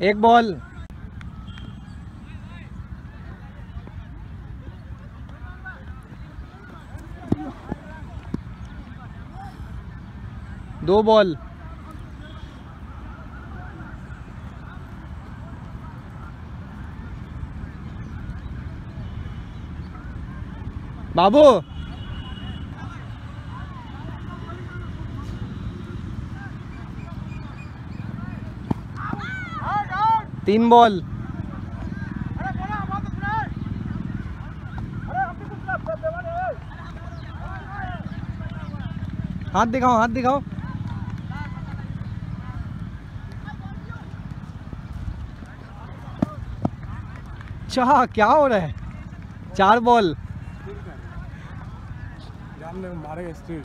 एक बॉल। दो बॉल। बाबू। तीन बॉल। हाथ दिखाओ हाथ दिखाओ। चाह क्या हो रहा है? चार बॉल। मारेगा स्ट्रीट।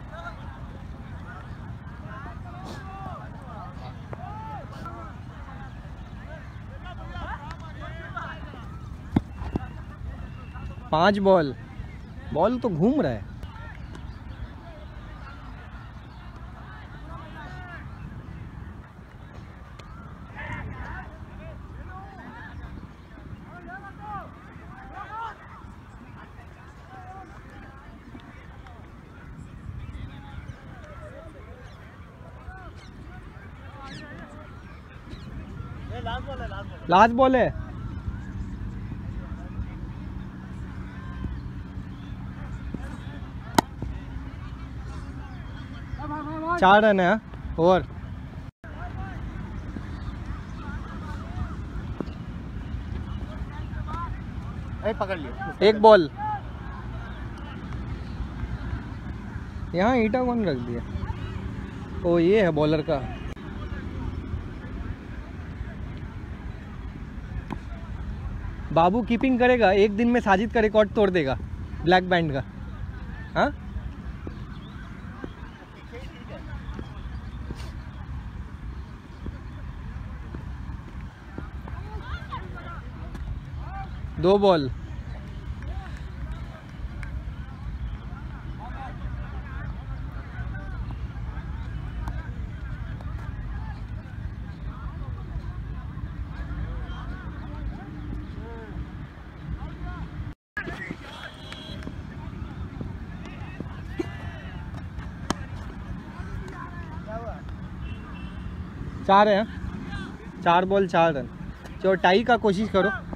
पाँच बॉल। बॉल तो घूम रहा है। लास्ट बॉल है चार रन है ओवर पकड़ लिया। एक बॉल। यहाँ ईटा कौन रख दिया? ओ ये है बॉलर का। बाबू कीपिंग करेगा एक दिन में साजिद का रिकॉर्ड तोड़ देगा ब्लैक बैंड का। हाँ? दो बॉल। चार है? चार बॉल चार रन। चलो टाई का कोशिश करो।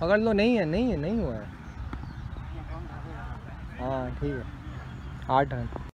पकड़ लो नहीं है नहीं है नहीं हुआ है। हाँ ठीक है। आठ रन।